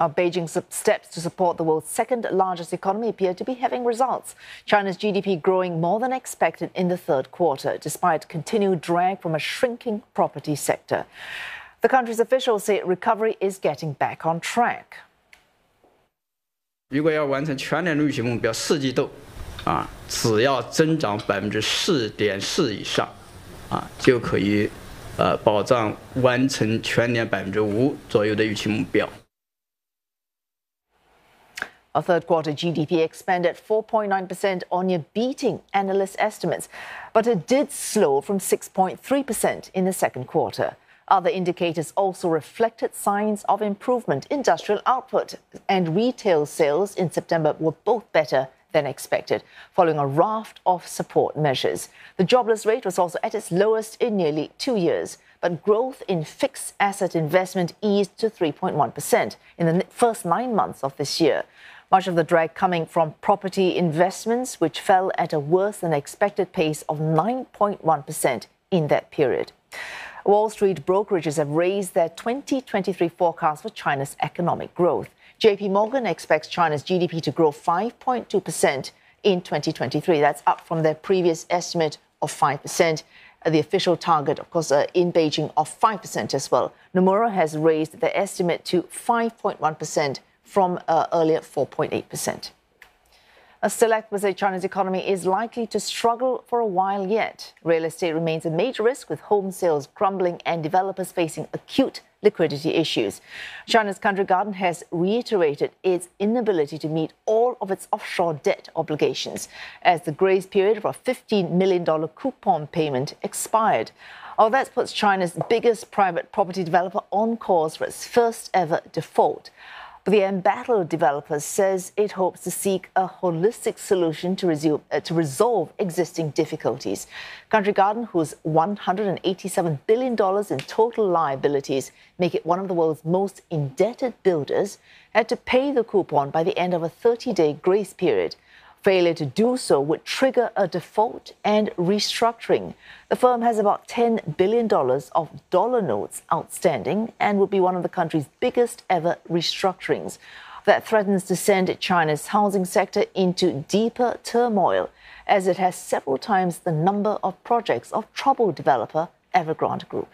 Our Beijing's steps to support the world's second largest economy appear to be having results. China's GDP growing more than expected in the third quarter, despite continued drag from a shrinking property sector. The country's officials say recovery is getting back on track. 如果要完成全年的预期目标，四季度，啊，只要增长百分之四点四以上，啊，就可以，呃，保障完成全年百分之五左右的预期目标。 A third quarter GDP expanded 4.9% on year, beating analyst estimates, but it did slow from 6.3% in the second quarter. Other indicators also reflected signs of improvement. Industrial output and retail sales in September were both better than expected, following a raft of support measures. The jobless rate was also at its lowest in nearly two years, but growth in fixed asset investment eased to 3.1% in the first nine months of this year. Much of the drag coming from property investments, which fell at a worse than expected pace of 9.1% in that period. Wall Street brokerages have raised their 2023 forecast for China's economic growth. JP Morgan expects China's GDP to grow 5.2% in 2023. That's up from their previous estimate of 5%. Uh, the official target, of course, uh, in Beijing of 5% as well. Nomura has raised the estimate to 5.1% from uh, earlier 4.8%. A select will say China's economy is likely to struggle for a while yet. Real estate remains a major risk with home sales crumbling and developers facing acute liquidity issues. China's Country Garden has reiterated its inability to meet all of its offshore debt obligations as the grace period for a $15 million coupon payment expired. Oh, that puts China's biggest private property developer on course for its first ever default. The embattled developer says it hopes to seek a holistic solution to, resume, uh, to resolve existing difficulties. Country Garden, whose $187 billion in total liabilities make it one of the world's most indebted builders, had to pay the coupon by the end of a 30 day grace period. Failure to do so would trigger a default and restructuring. The firm has about $10 billion of dollar notes outstanding and would be one of the country's biggest ever restructurings. That threatens to send China's housing sector into deeper turmoil, as it has several times the number of projects of troubled developer Evergrande Group.